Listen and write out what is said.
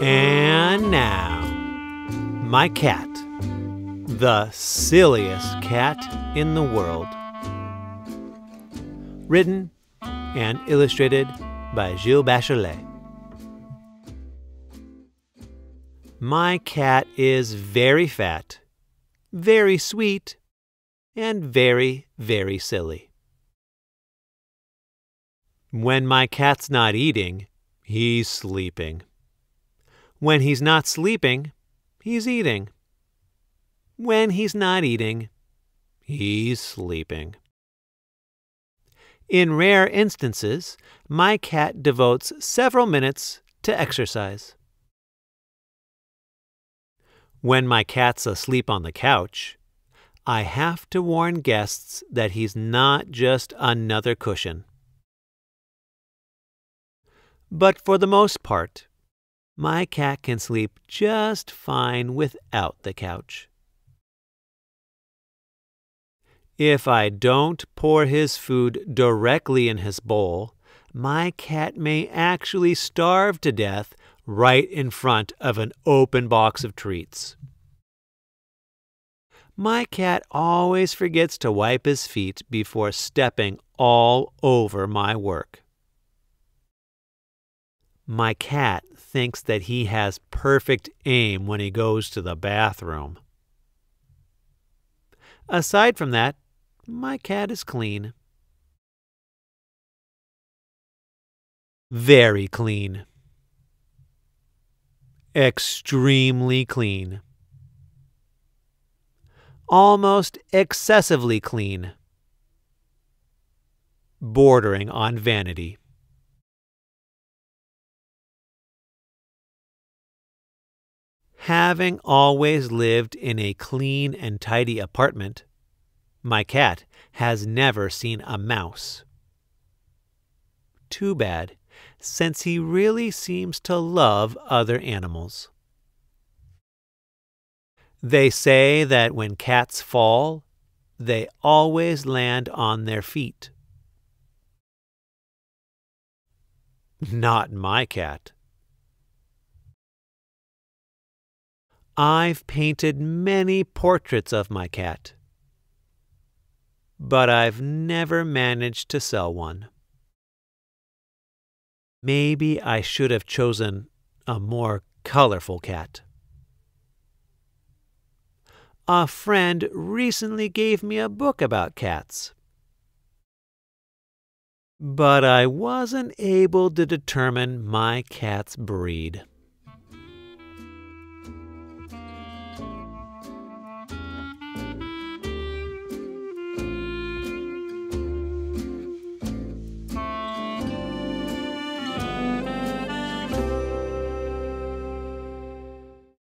And now, my cat, the silliest cat in the world. Written and illustrated by Gilles Bachelet. My cat is very fat, very sweet, and very, very silly. When my cat's not eating, he's sleeping. When he's not sleeping, he's eating. When he's not eating, he's sleeping. In rare instances, my cat devotes several minutes to exercise. When my cat's asleep on the couch, I have to warn guests that he's not just another cushion. But for the most part, my cat can sleep just fine without the couch. If I don't pour his food directly in his bowl, my cat may actually starve to death right in front of an open box of treats. My cat always forgets to wipe his feet before stepping all over my work. My cat thinks that he has perfect aim when he goes to the bathroom. Aside from that, my cat is clean. Very clean. Extremely clean. Almost excessively clean. Bordering on vanity. Having always lived in a clean and tidy apartment, my cat has never seen a mouse. Too bad, since he really seems to love other animals. They say that when cats fall, they always land on their feet. Not my cat. I've painted many portraits of my cat, but I've never managed to sell one. Maybe I should have chosen a more colorful cat. A friend recently gave me a book about cats. But I wasn't able to determine my cat's breed.